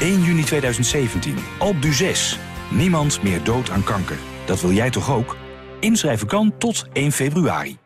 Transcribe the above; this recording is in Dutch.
1 juni 2017. Alp du 6. Niemand meer dood aan kanker. Dat wil jij toch ook? Inschrijven kan tot 1 februari.